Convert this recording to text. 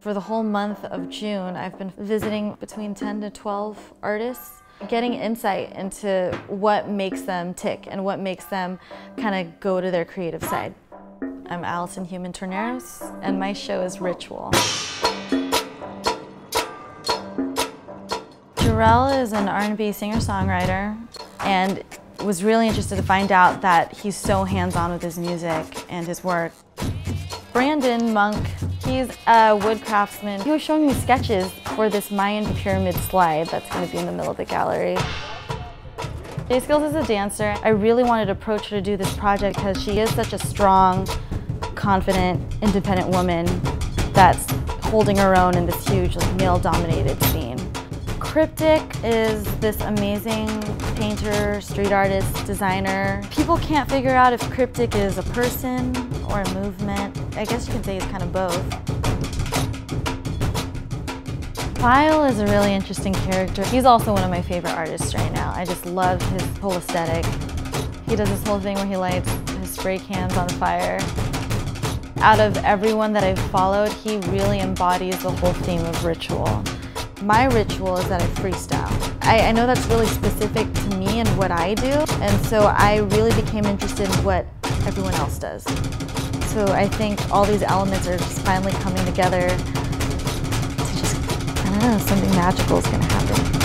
For the whole month of June, I've been visiting between 10 to 12 artists, getting insight into what makes them tick and what makes them kind of go to their creative side. I'm Allison Hueman Torneros, and my show is Ritual. Jarrell is an R&B singer-songwriter and was really interested to find out that he's so hands-on with his music and his work. Brandon Monk, he's a wood craftsman. He was showing me sketches for this Mayan pyramid slide that's going to be in the middle of the gallery. J Skills is a dancer. I really wanted to approach her to do this project because she is such a strong, confident, independent woman that's holding her own in this huge like, male-dominated scene. Cryptic is this amazing painter, street artist, designer. People can't figure out if Cryptic is a person or a movement. I guess you could say it's kind of both. File is a really interesting character. He's also one of my favorite artists right now. I just love his whole aesthetic. He does this whole thing where he lights his spray cans on fire. Out of everyone that I've followed, he really embodies the whole theme of ritual. My ritual is that I freestyle. I, I, know that's really specific to me and what I do, and so I really became interested in what everyone else does. So I think all these elements are just finally coming together to just, I don't know, something magical is going to happen.